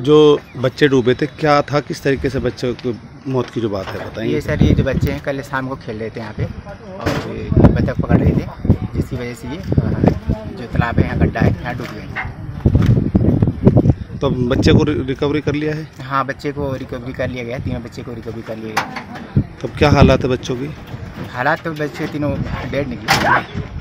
जो बच्चे डूबे थे क्या था किस तरीके से बच्चों को मौत की जो बात है बताइए। ये सर ये जो बच्चे हैं कल शाम को खेल रहे थे यहाँ पे और ये बतख पकड़ रहे थे जिसकी वजह से ये जो तालाब है यहाँ गड्ढा है यहाँ डूब गए तो बच्चे को रिकवरी कर लिया है? हाँ बच्चे को रिकवरी कर लिया गया तीनों बच्चे को रिकवरी कर लिया गया तब क्या हालात है बच्चों की? हालात तो बच्चे तीनों डेड निकले